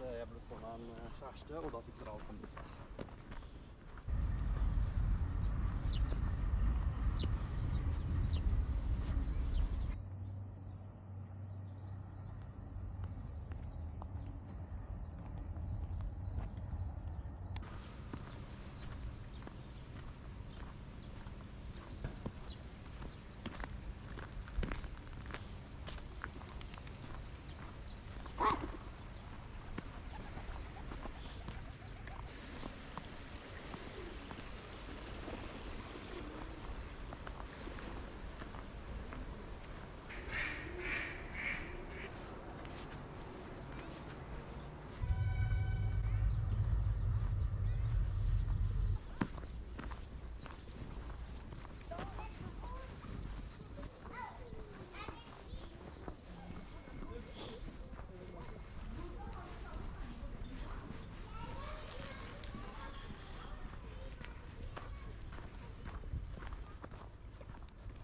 jeg ble fornøyd med en eh, kjæreste, og da fikk dere alt komme seg.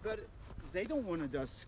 But they don't want to dust